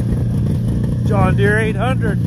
John Deere 800.